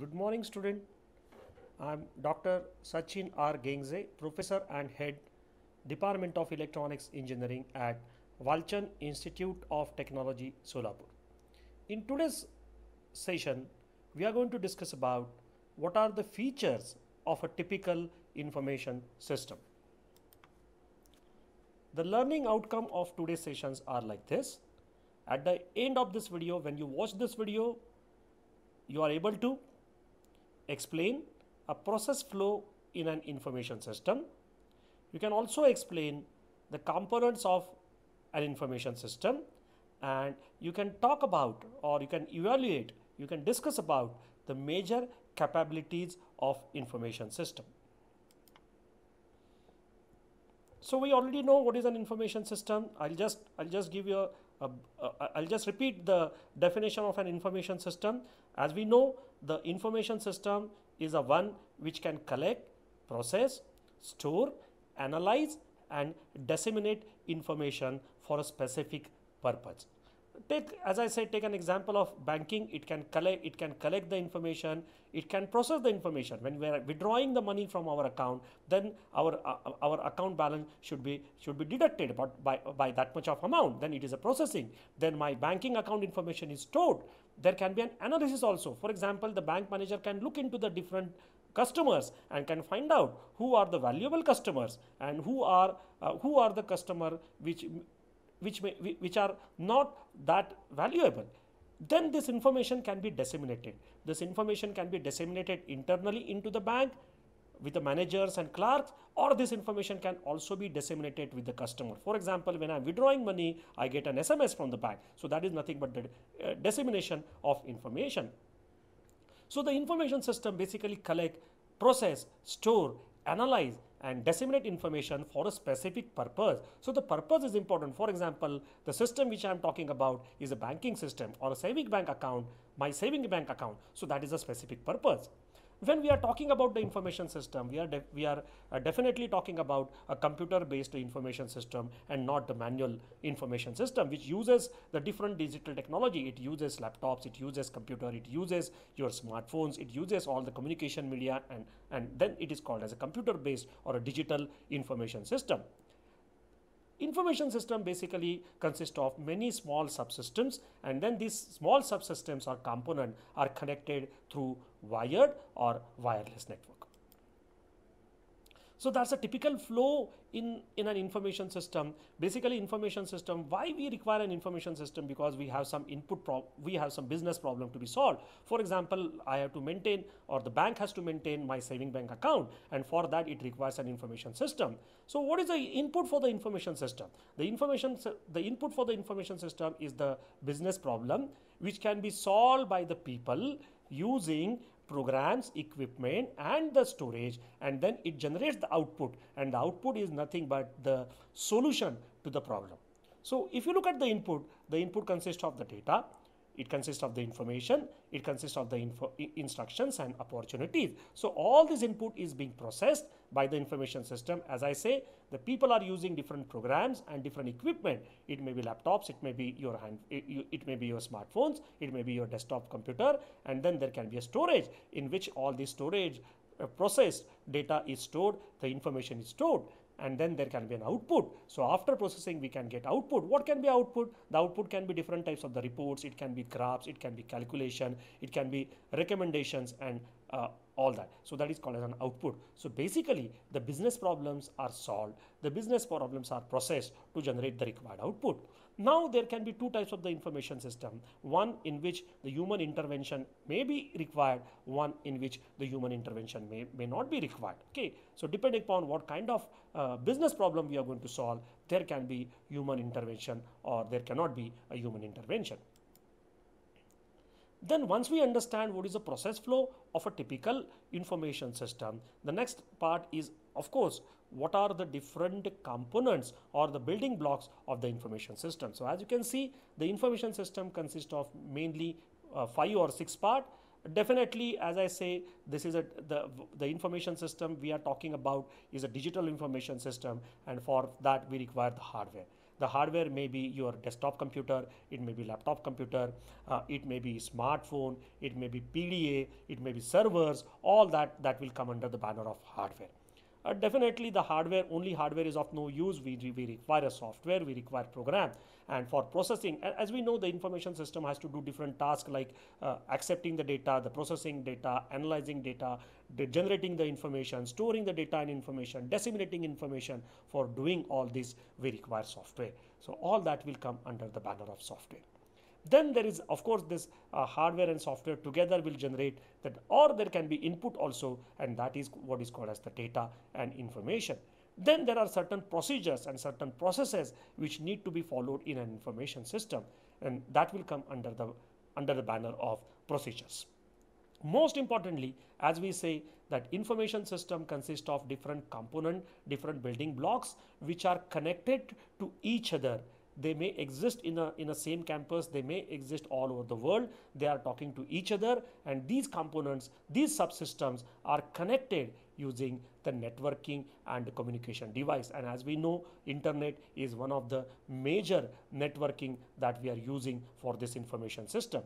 Good morning, student. I'm Dr. Sachin R. Gengaje, Professor and Head, Department of Electronics Engineering at Walchand Institute of Technology, Solapur. In today's session, we are going to discuss about what are the features of a typical information system. The learning outcome of today's sessions are like this. At the end of this video, when you watch this video, you are able to explain a process flow in an information system. You can also explain the components of an information system and you can talk about or you can evaluate, you can discuss about the major capabilities of information system. So we already know what is an information system. I'll just I'll just give you a, a, a I'll just repeat the definition of an information system. As we know, the information system is a one which can collect, process, store, analyze, and disseminate information for a specific purpose. Take as i said take an example of banking. It can collect it can collect the information. It can process the information. When we are withdrawing the money from our account then our uh, our account balance should be should be deducted by by that much of amount. Then it is a processing. Then my banking account information is stored there can be an analysis also. For example the bank manager can look into the different customers and can find out who are the valuable customers and who are uh, who are the customer which which may, which are not that valuable. Then this information can be disseminated. This information can be disseminated internally into the bank with the managers and clerks or this information can also be disseminated with the customer for example when i'm withdrawing money i get an sms from the bank so that is nothing but the uh, dissemination of information so the information system basically collect process store analyze and disseminate information for a specific purpose. So the purpose is important. For example, the system which I am talking about is a banking system or a saving bank account, my saving bank account. So that is a specific purpose when we are talking about the information system we are we are uh, definitely talking about a computer based information system and not the manual information system which uses the different digital technology. It uses laptops it uses computer it uses your smartphones it uses all the communication media and and then it is called as a computer based or a digital information system. Information system basically consists of many small subsystems and then these small subsystems or component are connected through wired or wireless network. So that's a typical flow in, in an information system. Basically information system, why we require an information system? Because we have some input, we have some business problem to be solved. For example, I have to maintain or the bank has to maintain my saving bank account and for that it requires an information system. So what is the input for the information system? The information, the input for the information system is the business problem which can be solved by the people using programs, equipment and the storage and then it generates the output and the output is nothing but the solution to the problem. So if you look at the input, the input consists of the data, it consists of the information, it consists of the info, instructions and opportunities. So all this input is being processed by the information system. As I say, the people are using different programs and different equipment. It may be laptops, it may be your hand, it, may be your smartphones, it may be your desktop computer, and then there can be a storage in which all the storage uh, processed data is stored, the information is stored and then there can be an output. So after processing we can get output. What can be output? The output can be different types of the reports, it can be graphs, it can be calculation, it can be recommendations and uh, all that. So that is called as an output. So basically the business problems are solved, the business problems are processed to generate the required output. Now there can be two types of the information system. One in which the human intervention may be required, one in which the human intervention may, may not be required. Okay, so depending upon what kind of uh, business problem we are going to solve, there can be human intervention or there cannot be a human intervention. Then once we understand what is the process flow of a typical information system, the next part is of course what are the different components or the building blocks of the information system. So as you can see the information system consists of mainly uh, five or six part definitely as i say this is a the the information system we are talking about is a digital information system and for that we require the hardware The hardware may be your desktop computer, it may be laptop computer, uh, it may be smartphone, it may be PDA, it may be servers, all that that will come under the banner of hardware. Uh, definitely the hardware, only hardware is of no use. We, we require a software, we require program. And for processing, as we know, the information system has to do different tasks like uh, accepting the data, the processing data, analyzing data, generating the information, storing the data and information, disseminating information. For doing all this, we require software. So all that will come under the banner of software. Then there is, of course, this uh, hardware and software together will generate that, or there can be input also, and that is what is called as the data and information. Then there are certain procedures and certain processes which need to be followed in an information system, and that will come under the under the banner of procedures. Most importantly, as we say that information system consists of different component, different building blocks which are connected to each other they may exist in a in a same campus. They may exist all over the world. They are talking to each other and these components these subsystems are connected using the networking and communication device. And as we know internet is one of the major networking that we are using for this information system.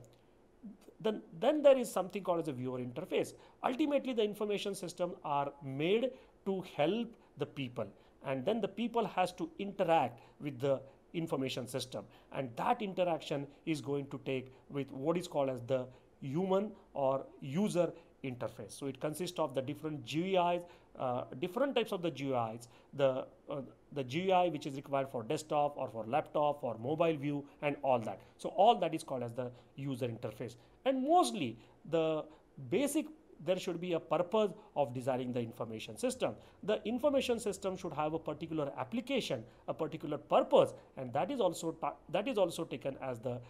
Then, then there is something called as a user interface. Ultimately the information system are made to help the people and then the people has to interact with the information system and that interaction is going to take with what is called as the human or user interface. So it consists of the different GUIs, uh, different types of the GUIs, the, uh, the GUI which is required for desktop or for laptop or mobile view and all that. So all that is called as the user interface. And mostly the basic there should be a purpose of designing the information system. The information system should have a particular application, a particular purpose, and that is also that is also taken as the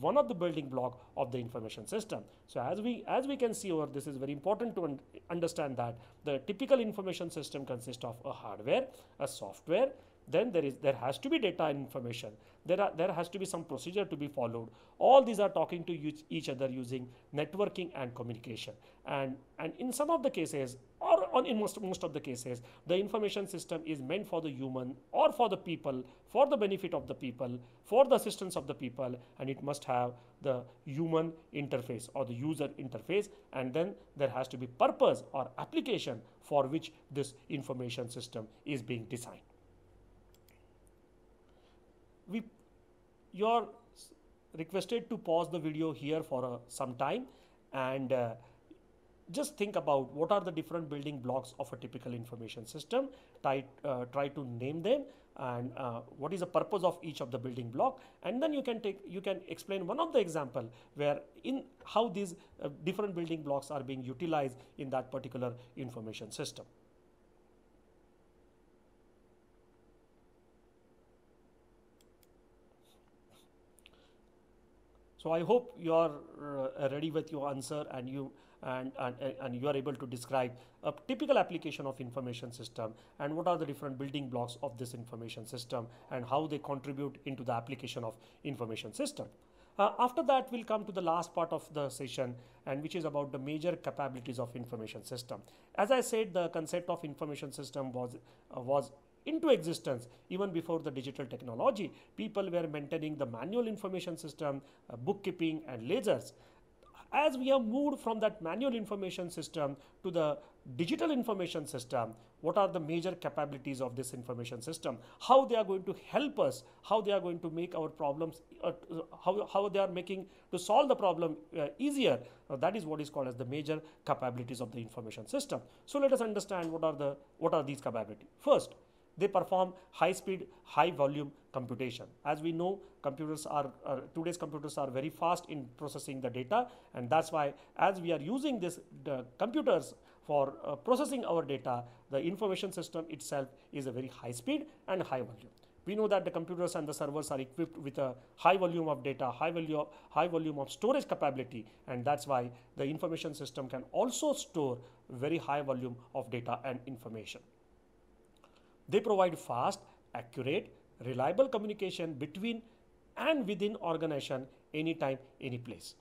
one of the building block of the information system. So as we as we can see over this is very important to un understand that the typical information system consists of a hardware, a software, then there is there has to be data and information. There are there has to be some procedure to be followed. All these are talking to each other using networking and communication. And and in some of the cases or on in most most of the cases the information system is meant for the human or for the people for the benefit of the people for the assistance of the people and it must have the human interface or the user interface and then there has to be purpose or application for which this information system is being designed we you're requested to pause the video here for uh, some time and uh, just think about what are the different building blocks of a typical information system try, uh, try to name them and uh, what is the purpose of each of the building block. And then you can take you can explain one of the example where in how these uh, different building blocks are being utilized in that particular information system So I hope you are uh, ready with your answer and you and, and, and you are able to describe a typical application of information system and what are the different building blocks of this information system and how they contribute into the application of information system. Uh, after that, we'll come to the last part of the session and which is about the major capabilities of information system. As I said, the concept of information system was, uh, was into existence even before the digital technology. People were maintaining the manual information system, uh, bookkeeping and ledgers. As we have moved from that manual information system to the digital information system, what are the major capabilities of this information system? How they are going to help us? How they are going to make our problems? Uh, how, how they are making to solve the problem uh, easier? Uh, that is what is called as the major capabilities of the information system. So let us understand what are the what are these capabilities. First, they perform high speed, high volume computation. As we know, computers are, uh, today's computers are very fast in processing the data and that's why as we are using this computers for uh, processing our data, the information system itself is a very high speed and high volume. We know that the computers and the servers are equipped with a high volume of data, high, value, high volume of storage capability and that's why the information system can also store very high volume of data and information. They provide fast, accurate, reliable communication between and within organization anytime, any place.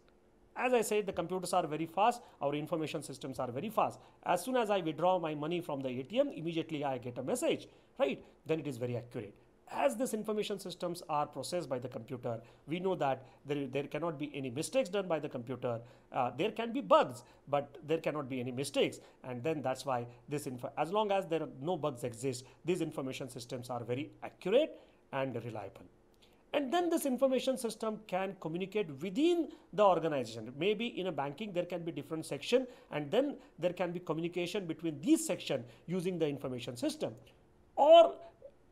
As I said, the computers are very fast, our information systems are very fast. As soon as I withdraw my money from the ATM, immediately I get a message, right? Then it is very accurate. As these information systems are processed by the computer, we know that there, there cannot be any mistakes done by the computer. Uh, there can be bugs, but there cannot be any mistakes. And then that's why this info, as long as there are no bugs exist, these information systems are very accurate and reliable. And then this information system can communicate within the organization. Maybe in a banking there can be different section and then there can be communication between these section using the information system. Or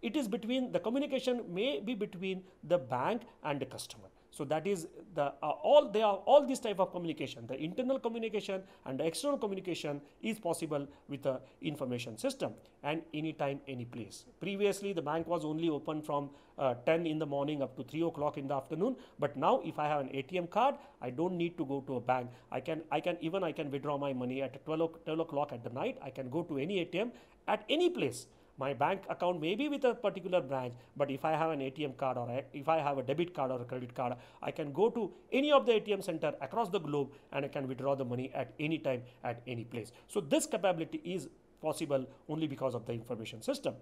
it is between the communication may be between the bank and the customer. So that is the uh, all they are all this type of communication the internal communication and the external communication is possible with the information system and anytime any place. Previously the bank was only open from uh, 10 in the morning up to 3 o'clock in the afternoon. But now if i have an atm card i don't need to go to a bank. I can i can even i can withdraw my money at 12, 12 o'clock at the night. I can go to any atm at any place my bank account may be with a particular branch, but if I have an ATM card or if I have a debit card or a credit card, I can go to any of the ATM center across the globe and I can withdraw the money at any time at any place. So this capability is possible only because of the information system.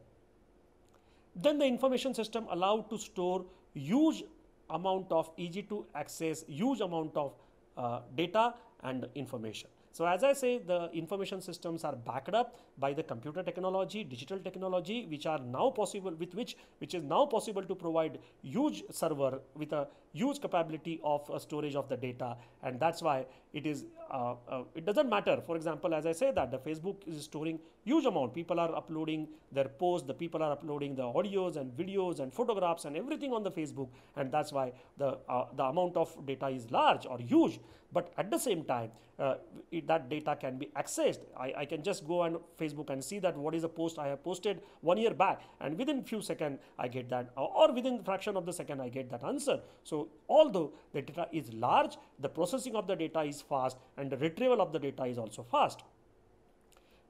Then the information system allowed to store huge amount of easy to access huge amount of uh, data and information. So as I say, the information systems are backed up by the computer technology, digital technology, which are now possible with which, which is now possible to provide huge server with a huge capability of uh, storage of the data. And that's why it is, uh, uh, it doesn't matter. For example, as I say that the Facebook is storing huge amount. People are uploading their posts, the people are uploading the audios and videos and photographs and everything on the Facebook. And that's why the, uh, the amount of data is large or huge. But at the same time, uh, it, that data can be accessed. I, I, can just go on Facebook and see that what is a post I have posted one year back, and within few seconds I get that, or, or within fraction of the second I get that answer. So although the data is large, the processing of the data is fast, and the retrieval of the data is also fast.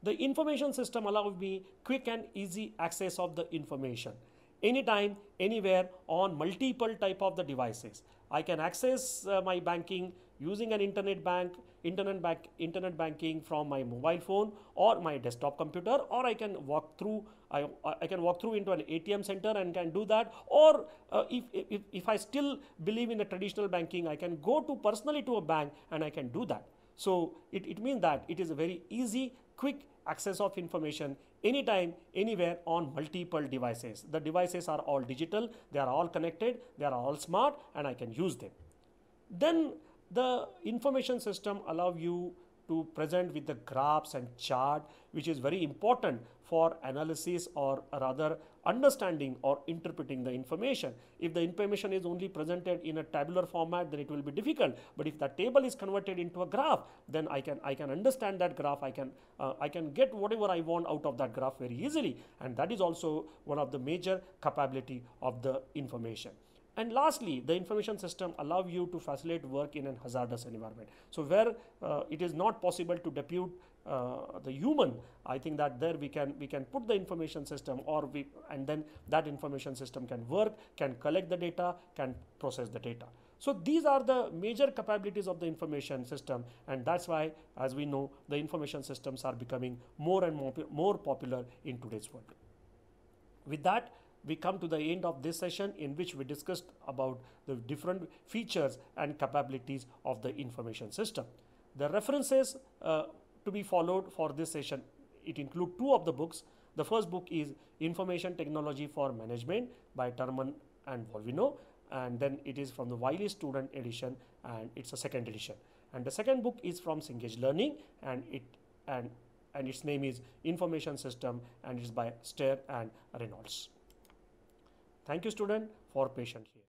The information system allows me quick and easy access of the information anytime, anywhere on multiple type of the devices. I can access uh, my banking using an internet bank, internet bank, internet banking from my mobile phone or my desktop computer, or I can walk through. I, I can walk through into an ATM center and can do that. Or uh, if, if if I still believe in the traditional banking, I can go to personally to a bank and I can do that. So it, it means that it is a very easy, quick access of information anytime, anywhere on multiple devices. The devices are all digital, they are all connected, they are all smart and I can use them. Then the information system allow you to present with the graphs and chart which is very important for analysis or rather understanding or interpreting the information. If the information is only presented in a tabular format then it will be difficult but if the table is converted into a graph then I can I can understand that graph I can uh, I can get whatever I want out of that graph very easily and that is also one of the major capability of the information. And lastly, the information system allow you to facilitate work in an hazardous environment. So where uh, it is not possible to depute uh, the human, I think that there we can we can put the information system or we and then that information system can work, can collect the data, can process the data. So these are the major capabilities of the information system and that's why as we know the information systems are becoming more and more, more popular in today's world. With that we come to the end of this session in which we discussed about the different features and capabilities of the information system. The references uh, to be followed for this session, it include two of the books. The first book is Information Technology for Management by Turban and Volonino and then it is from the Wiley Student Edition and it's a second edition. And the second book is from Cengage Learning and it and and its name is Information System and it's by Stair and Reynolds. You student for patient here.